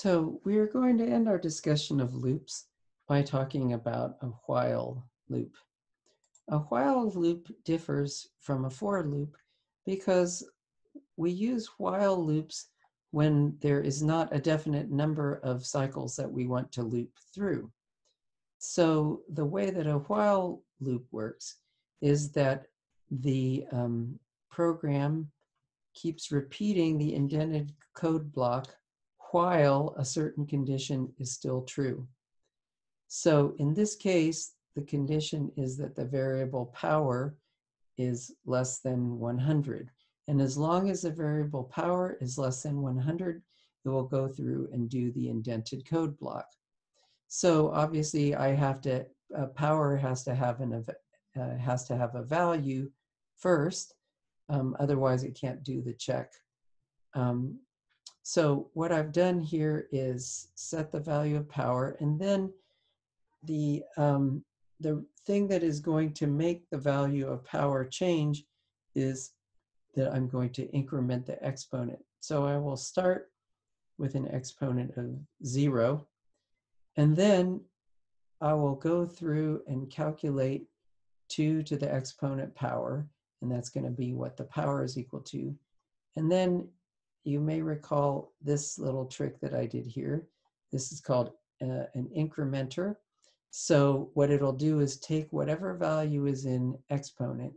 So we are going to end our discussion of loops by talking about a while loop. A while loop differs from a for loop because we use while loops when there is not a definite number of cycles that we want to loop through. So the way that a while loop works is that the um, program keeps repeating the indented code block while a certain condition is still true. So in this case, the condition is that the variable power is less than 100. And as long as the variable power is less than 100, it will go through and do the indented code block. So obviously I have to, uh, power has to have an, uh, has to have a value first, um, otherwise it can't do the check. Um, so what I've done here is set the value of power and then the, um, the thing that is going to make the value of power change is that I'm going to increment the exponent. So I will start with an exponent of zero, and then I will go through and calculate 2 to the exponent power, and that's going to be what the power is equal to. And then you may recall this little trick that I did here. This is called uh, an incrementer. So what it'll do is take whatever value is in exponent,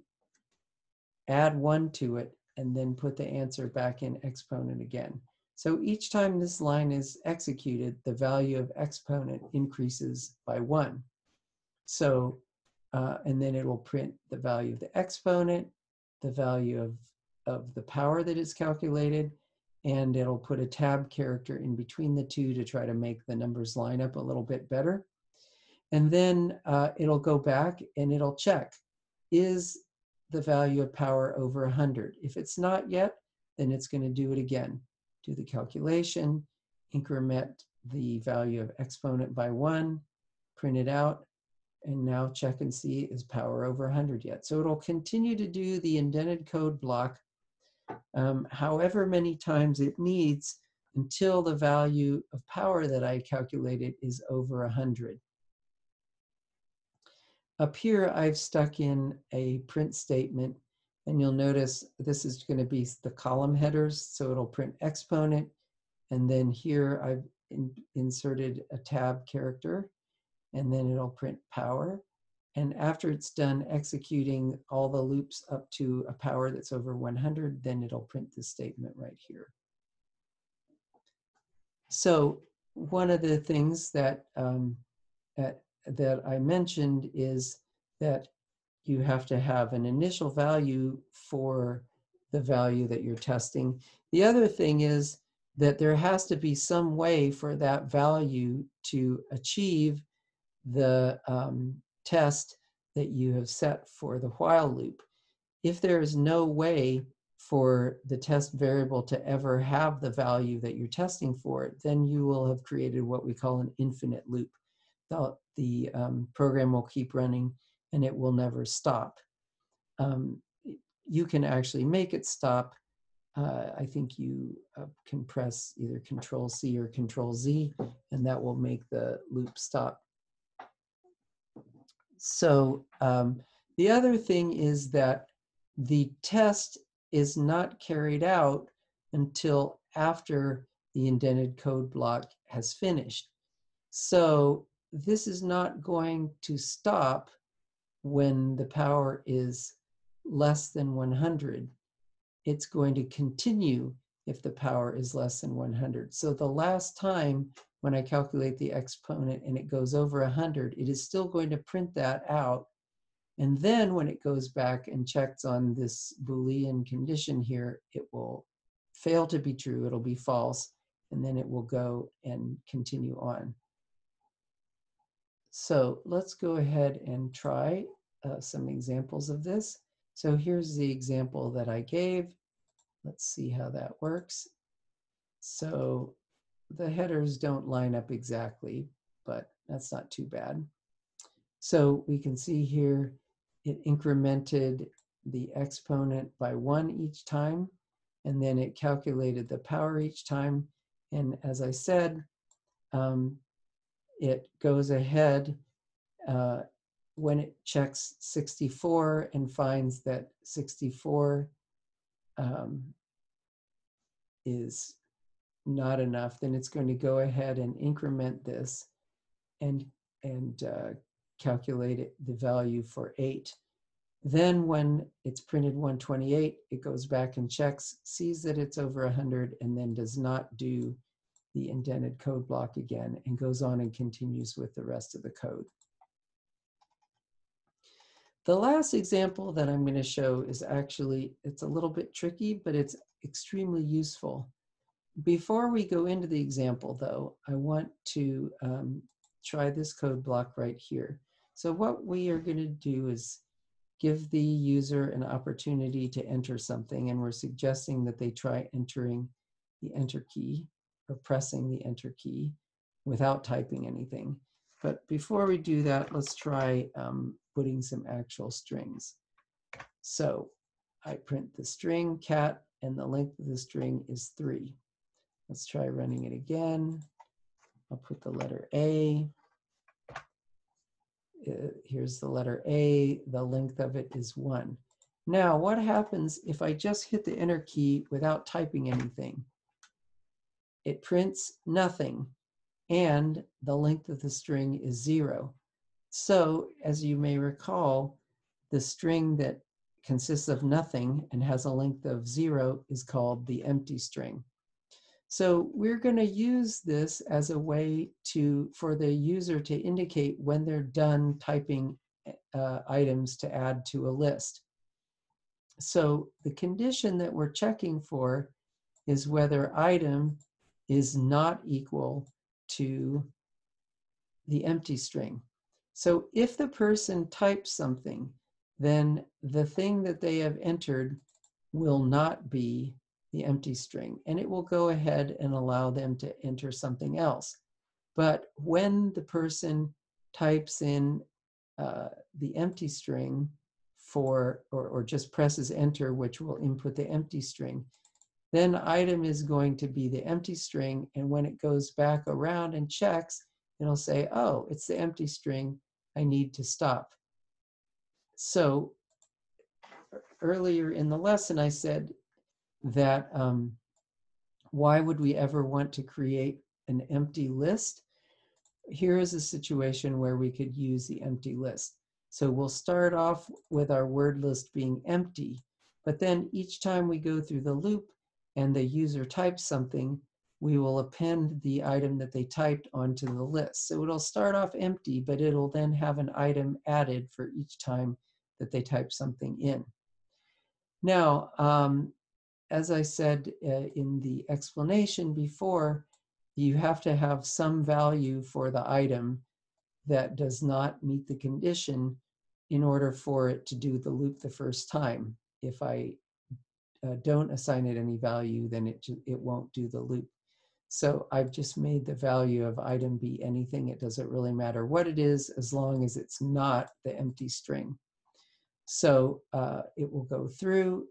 add 1 to it, and then put the answer back in exponent again. So each time this line is executed, the value of exponent increases by 1. So uh, and then it will print the value of the exponent, the value of, of the power that is calculated, and it'll put a tab character in between the two to try to make the numbers line up a little bit better. And then uh, it'll go back and it'll check, is the value of power over 100? If it's not yet, then it's going to do it again. Do the calculation, increment the value of exponent by 1, print it out, and now check and see is power over 100 yet. So it'll continue to do the indented code block um, however many times it needs until the value of power that I calculated is over 100. Up here, I've stuck in a print statement, and you'll notice this is going to be the column headers, so it'll print exponent, and then here I've in inserted a tab character, and then it'll print power. And after it's done executing all the loops up to a power that's over 100, then it'll print this statement right here. So one of the things that, um, at, that I mentioned is that you have to have an initial value for the value that you're testing. The other thing is that there has to be some way for that value to achieve the um, test that you have set for the while loop. If there is no way for the test variable to ever have the value that you're testing for, then you will have created what we call an infinite loop. The, the um, program will keep running and it will never stop. Um, you can actually make it stop. Uh, I think you uh, can press either Control C or Control Z, and that will make the loop stop so um, the other thing is that the test is not carried out until after the indented code block has finished. So this is not going to stop when the power is less than 100. It's going to continue if the power is less than 100. So the last time when I calculate the exponent and it goes over 100, it is still going to print that out. And then when it goes back and checks on this Boolean condition here, it will fail to be true, it'll be false, and then it will go and continue on. So let's go ahead and try uh, some examples of this. So here's the example that I gave. Let's see how that works. So the headers don't line up exactly, but that's not too bad. So we can see here it incremented the exponent by one each time, and then it calculated the power each time, And as I said, um, it goes ahead uh, when it checks 64 and finds that 64 um, is not enough, then it's going to go ahead and increment this and, and uh, calculate it, the value for 8. Then when it's printed 128, it goes back and checks, sees that it's over 100, and then does not do the indented code block again and goes on and continues with the rest of the code. The last example that I'm going to show is actually, it's a little bit tricky, but it's extremely useful. Before we go into the example though, I want to um, try this code block right here. So what we are going to do is give the user an opportunity to enter something and we're suggesting that they try entering the enter key or pressing the enter key without typing anything. But before we do that, let's try um, putting some actual strings. So I print the string cat and the length of the string is three. Let's try running it again. I'll put the letter A. Uh, here's the letter A, the length of it is one. Now, what happens if I just hit the enter key without typing anything? It prints nothing, and the length of the string is zero. So, as you may recall, the string that consists of nothing and has a length of zero is called the empty string. So we're going to use this as a way to for the user to indicate when they're done typing uh, items to add to a list. So the condition that we're checking for is whether item is not equal to the empty string. So if the person types something, then the thing that they have entered will not be the empty string, and it will go ahead and allow them to enter something else. But when the person types in uh, the empty string for, or, or just presses enter, which will input the empty string, then item is going to be the empty string, and when it goes back around and checks, it'll say, oh, it's the empty string, I need to stop. So earlier in the lesson, I said that um, why would we ever want to create an empty list? Here is a situation where we could use the empty list. So we'll start off with our word list being empty, but then each time we go through the loop and the user types something, we will append the item that they typed onto the list. So it'll start off empty, but it'll then have an item added for each time that they type something in. Now, um, as I said uh, in the explanation before, you have to have some value for the item that does not meet the condition in order for it to do the loop the first time. If I uh, don't assign it any value, then it, it won't do the loop. So I've just made the value of item be anything. It doesn't really matter what it is as long as it's not the empty string. So uh, it will go through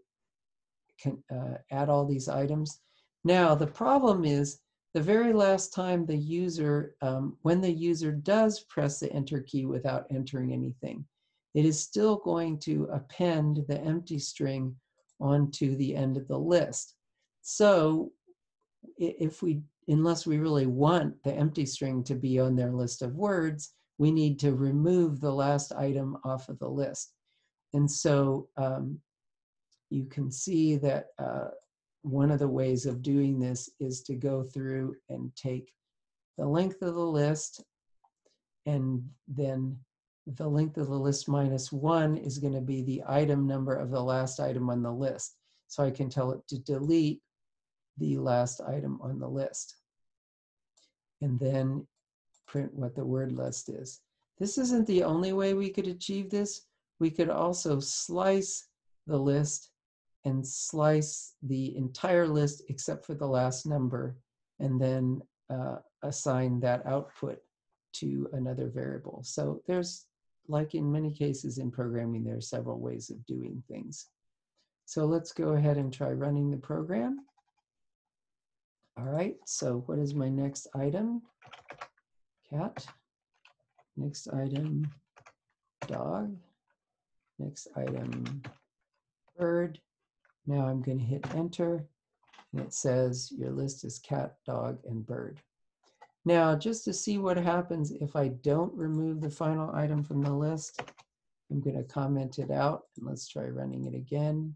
can uh, add all these items. Now, the problem is the very last time the user, um, when the user does press the enter key without entering anything, it is still going to append the empty string onto the end of the list. So if we, unless we really want the empty string to be on their list of words, we need to remove the last item off of the list. And so um, you can see that uh, one of the ways of doing this is to go through and take the length of the list and then the length of the list minus one is going to be the item number of the last item on the list. So I can tell it to delete the last item on the list. And then print what the word list is. This isn't the only way we could achieve this. We could also slice the list and slice the entire list except for the last number and then uh, assign that output to another variable. So there's, like in many cases in programming, there are several ways of doing things. So let's go ahead and try running the program. All right, so what is my next item? Cat. Next item, dog. Next item, bird. Now I'm going to hit enter and it says your list is cat, dog, and bird. Now, just to see what happens if I don't remove the final item from the list, I'm going to comment it out and let's try running it again.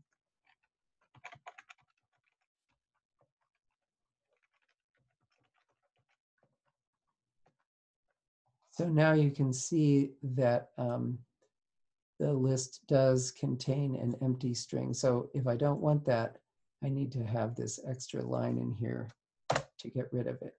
So now you can see that um, the list does contain an empty string. So if I don't want that, I need to have this extra line in here to get rid of it.